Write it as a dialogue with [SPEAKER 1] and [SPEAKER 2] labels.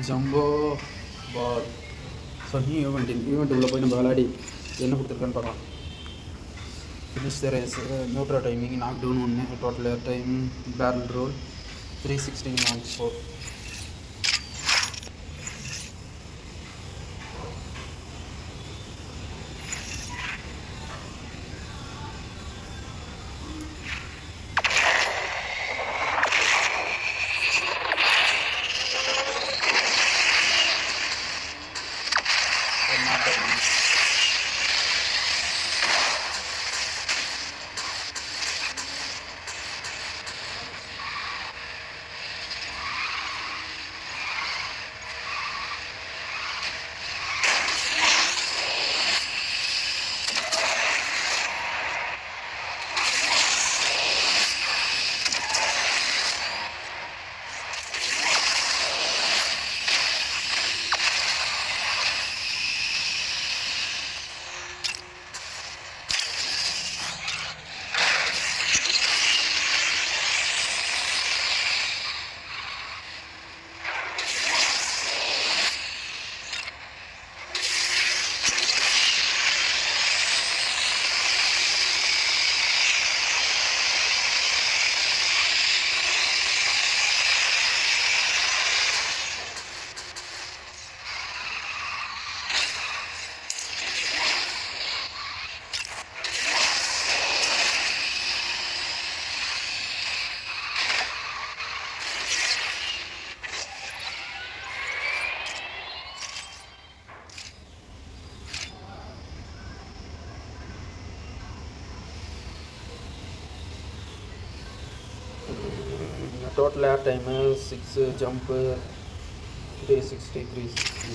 [SPEAKER 1] Jumbo ball so new event event உள்ளே போய் நம்ம விளையாடி என்ன கொடுத்துருக்கான்னு பார்க்கலாம் finish the race nitro timing knock down ஒன்று total air time barrel roll three sixteen not four Thank you. Total air time six jump three sixty three sixty